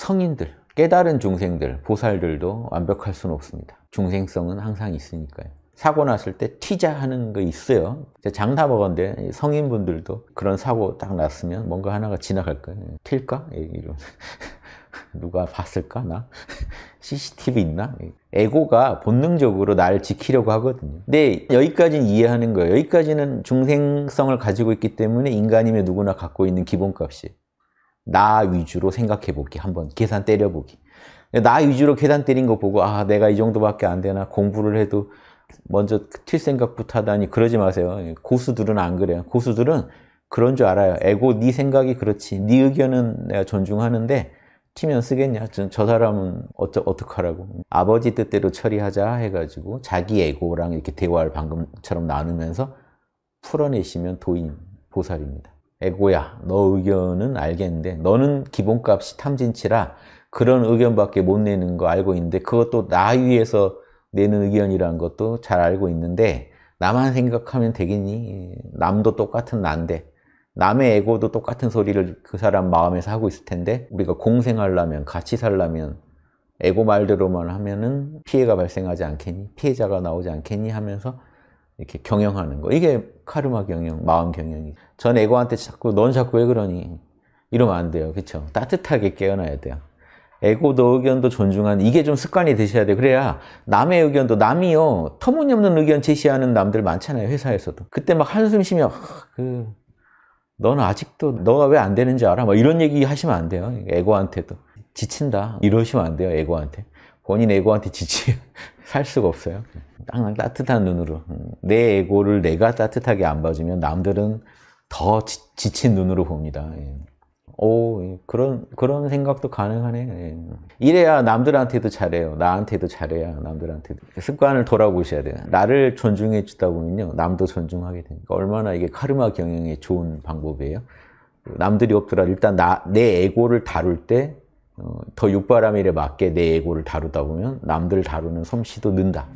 성인들, 깨달은 중생들, 보살들도 완벽할 수는 없습니다. 중생성은 항상 있으니까요. 사고 났을 때 튀자 하는 거 있어요. 장담하건데 성인분들도 그런 사고 딱 났으면 뭔가 하나가 지나갈 거예요. 튈까? 이런. 누가 봤을까 나? CCTV 있나? 에고가 본능적으로 나를 지키려고 하거든요. 근데 여기까지는 이해하는 거예요. 여기까지는 중생성을 가지고 있기 때문에 인간이면 누구나 갖고 있는 기본값이 나 위주로 생각해 보기 한번 계산 때려 보기. 나 위주로 계산 때린 거 보고 아 내가 이 정도밖에 안 되나 공부를 해도 먼저 튈 생각부터 하다니 그러지 마세요. 고수들은 안 그래요. 고수들은 그런 줄 알아요. 에고 네 생각이 그렇지. 네 의견은 내가 존중하는데 튀면 쓰겠냐? 저, 저 사람은 어쩌, 어떡하라고. 아버지 뜻대로 처리하자 해가지고 자기 에고랑 이렇게 대화를 방금처럼 나누면서 풀어내시면 도인, 보살입니다. 에고야, 너 의견은 알겠는데 너는 기본값이 탐진치라 그런 의견밖에 못 내는 거 알고 있는데 그것도 나 위해서 내는 의견이라는 것도 잘 알고 있는데 나만 생각하면 되겠니? 남도 똑같은 난데 남의 에고도 똑같은 소리를 그 사람 마음에서 하고 있을 텐데 우리가 공생하려면 같이 살려면 에고 말대로만 하면은 피해가 발생하지 않겠니? 피해자가 나오지 않겠니? 하면서 이렇게 경영하는 거. 이게 카르마 경영, 마음 경영이. 전 에고한테 자꾸 넌 자꾸 왜 그러니? 이러면 안 돼요. 그렇죠? 따뜻하게 깨어나야 돼요. 에고도 의견도 존중하는 이게 좀 습관이 되셔야 돼요. 그래야 남의 의견도 남이요 터무니없는 의견 제시하는 남들 많잖아요. 회사에서도. 그때 막 한숨 쉬며 그 너는 아직도 너가 왜 안 되는지 알아? 뭐 이런 얘기 하시면 안 돼요. 에고한테도. 지친다. 이러시면 안 돼요. 에고한테. 본인 에고한테 지치, 살 수가 없어요. 항상 따뜻한 눈으로. 내 에고를 내가 따뜻하게 안 봐주면 남들은 더 지, 친 눈으로 봅니다. 예. 오, 그런, 그런 생각도 가능하네. 예. 이래야 남들한테도 잘해요. 나한테도 잘해야 남들한테도. 습관을 돌아보셔야 돼요. 나를 존중해 주다 보면요. 남도 존중하게 되니까. 얼마나 이게 카르마 경영에 좋은 방법이에요. 남들이 없더라. 일단 나, 내 에고를 다룰 때, 어, 더 육바라밀에 맞게 내 에고를 다루다 보면 남들 다루는 솜씨도 는다.